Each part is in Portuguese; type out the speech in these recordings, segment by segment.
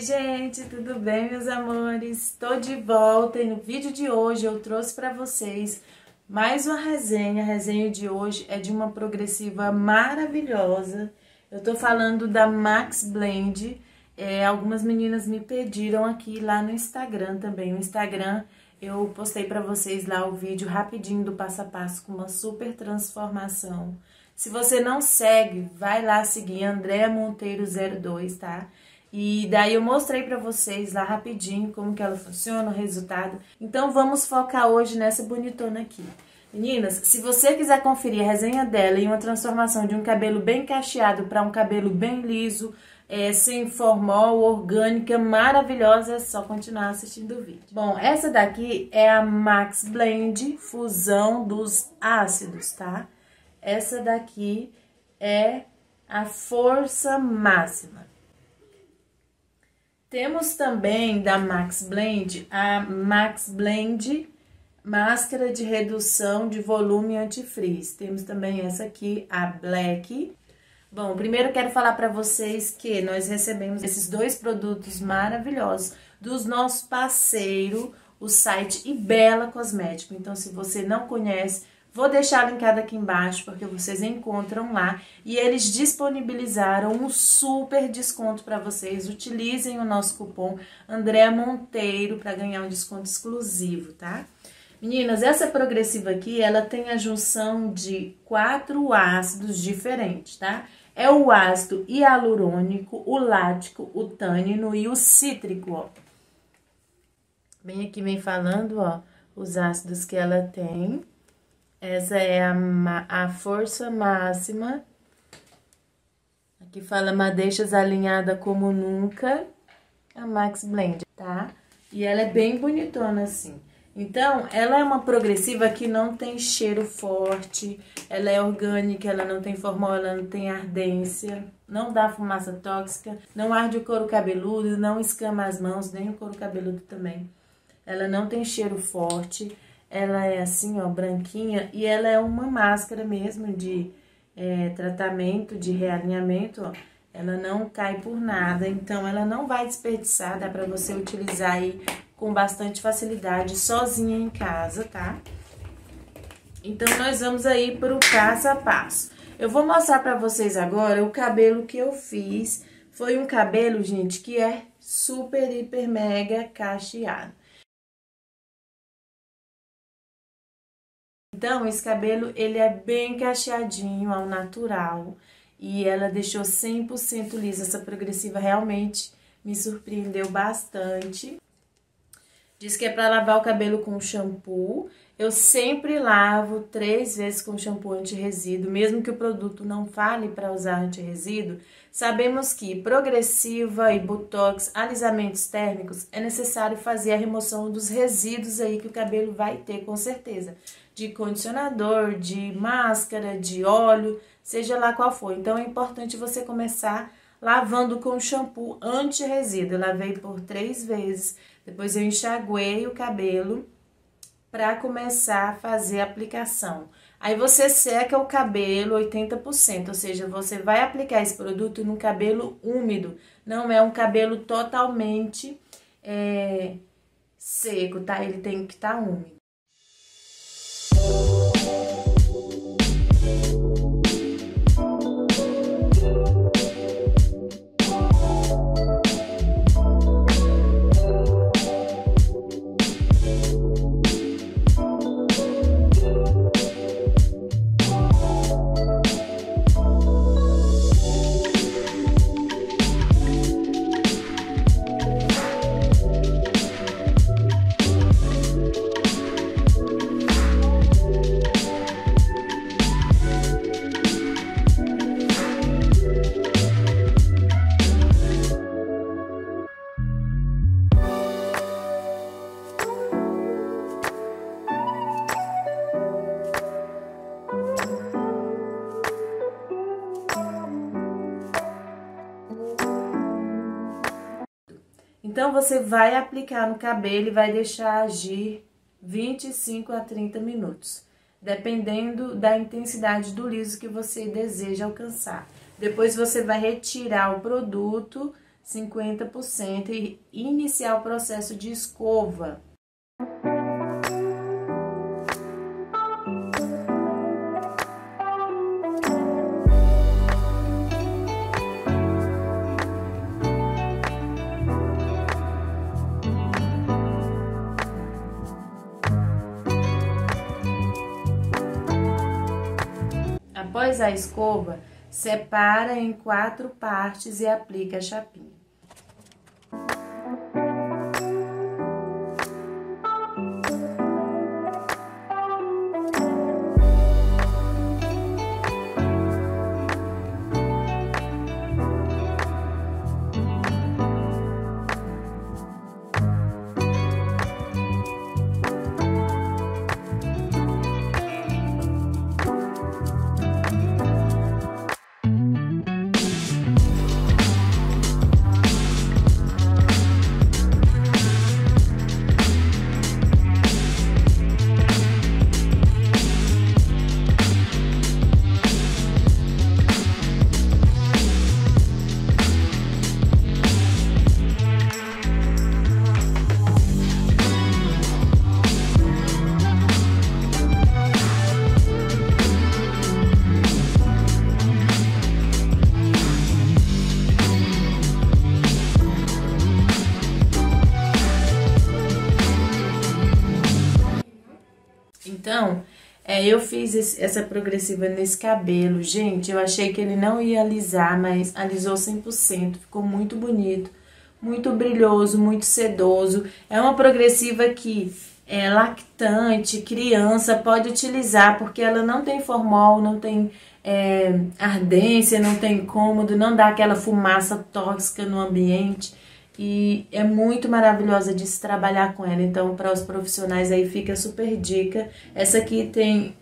Oi, gente, tudo bem, meus amores? Estou de volta e no vídeo de hoje eu trouxe para vocês mais uma resenha. A resenha de hoje é de uma progressiva maravilhosa. Eu tô falando da Max Blend. É, algumas meninas me pediram aqui lá no Instagram também. No Instagram eu postei para vocês lá o vídeo rapidinho do passo a passo com uma super transformação. Se você não segue, vai lá seguir Andréa Monteiro 02, tá? E daí eu mostrei para vocês lá rapidinho como que ela funciona, o resultado. Então vamos focar hoje nessa bonitona aqui. Meninas, se você quiser conferir a resenha dela e uma transformação de um cabelo bem cacheado para um cabelo bem liso, é, sem formol, orgânica, maravilhosa, é só continuar assistindo o vídeo. Bom, essa daqui é a Max Blend Fusão dos Ácidos, tá? Essa daqui é a Força Máxima. Temos também da Max Blend a Max Blend Máscara de Redução de Volume Antifreeze. Temos também essa aqui, a Black. Bom, primeiro quero falar para vocês que nós recebemos esses dois produtos maravilhosos dos nosso parceiro, o site Ibela Cosmético. Então, se você não conhece, Vou deixar linkado aqui embaixo porque vocês encontram lá e eles disponibilizaram um super desconto para vocês. Utilizem o nosso cupom Andréa Monteiro para ganhar um desconto exclusivo, tá? Meninas, essa progressiva aqui, ela tem a junção de quatro ácidos diferentes, tá? É o ácido hialurônico, o lático, o tânino e o cítrico, ó. Bem aqui vem falando, ó, os ácidos que ela tem. Essa é a, a força máxima. Aqui fala madeixas alinhada como nunca. A Max Blend, tá? E ela é bem bonitona assim. Então, ela é uma progressiva que não tem cheiro forte, ela é orgânica, ela não tem formol, ela não tem ardência, não dá fumaça tóxica, não arde o couro cabeludo, não escama as mãos, nem o couro cabeludo também. Ela não tem cheiro forte, ela é assim, ó, branquinha, e ela é uma máscara mesmo de é, tratamento, de realinhamento, ó. Ela não cai por nada, então ela não vai desperdiçar, dá pra você utilizar aí com bastante facilidade, sozinha em casa, tá? Então, nós vamos aí pro passo a passo. Eu vou mostrar pra vocês agora o cabelo que eu fiz. Foi um cabelo, gente, que é super, hiper, mega cacheado. Então, esse cabelo, ele é bem cacheadinho ao natural. E ela deixou 100% lisa. Essa progressiva realmente me surpreendeu bastante. Diz que é para lavar o cabelo com shampoo. Eu sempre lavo três vezes com shampoo anti-resíduo, mesmo que o produto não fale para usar anti-resíduo. Sabemos que progressiva e botox, alisamentos térmicos, é necessário fazer a remoção dos resíduos aí que o cabelo vai ter, com certeza de condicionador, de máscara, de óleo, seja lá qual for. Então é importante você começar lavando com shampoo anti-resíduo. Eu lavei por três vezes, depois eu enxaguei o cabelo para começar a fazer a aplicação. Aí você seca o cabelo 80%, ou seja, você vai aplicar esse produto no cabelo úmido, não é um cabelo totalmente é, seco, tá? Ele tem que estar tá úmido. Então, você vai aplicar no cabelo e vai deixar agir 25 a 30 minutos, dependendo da intensidade do liso que você deseja alcançar. Depois, você vai retirar o produto 50% e iniciar o processo de escova. A escova, separa em quatro partes e aplica a chapinha. Então, é, eu fiz esse, essa progressiva nesse cabelo. Gente, eu achei que ele não ia alisar, mas alisou 100%. Ficou muito bonito, muito brilhoso, muito sedoso. É uma progressiva que é lactante, criança pode utilizar, porque ela não tem formol, não tem é, ardência, não tem incômodo, não dá aquela fumaça tóxica no ambiente e é muito maravilhosa de se trabalhar com ela. Então, para os profissionais aí fica super dica. Essa aqui tem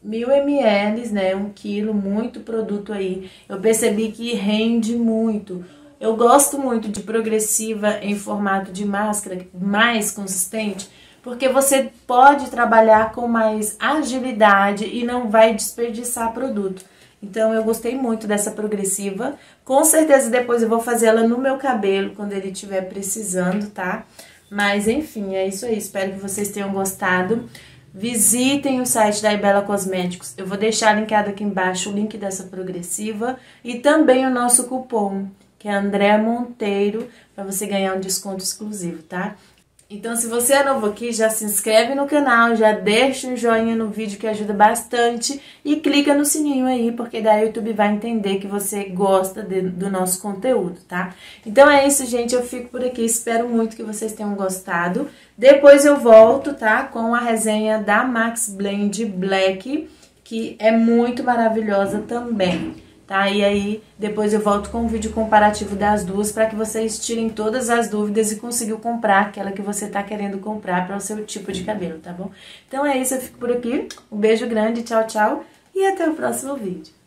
mil ml, né? Um quilo, muito produto aí. Eu percebi que rende muito. Eu gosto muito de progressiva em formato de máscara, mais consistente, porque você pode trabalhar com mais agilidade e não vai desperdiçar produto. Então eu gostei muito dessa progressiva. Com certeza depois eu vou fazer ela no meu cabelo quando ele estiver precisando, tá? Mas enfim, é isso aí. Espero que vocês tenham gostado. Visitem o site da Ibela Cosméticos. Eu vou deixar linkado aqui embaixo o link dessa progressiva e também o nosso cupom, que é André Monteiro, para você ganhar um desconto exclusivo, tá? Então, se você é novo aqui, já se inscreve no canal, já deixa um joinha no vídeo que ajuda bastante e clica no sininho aí, porque daí o YouTube vai entender que você gosta de, do nosso conteúdo, tá? Então é isso, gente, eu fico por aqui, espero muito que vocês tenham gostado. Depois eu volto, tá, com a resenha da Max Blend Black, que é muito maravilhosa também tá? E aí depois eu volto com um vídeo comparativo das duas para que vocês tirem todas as dúvidas e consigam comprar aquela que você tá querendo comprar para o seu tipo de cabelo, tá bom? Então é isso, eu fico por aqui. Um beijo grande, tchau, tchau e até o próximo vídeo.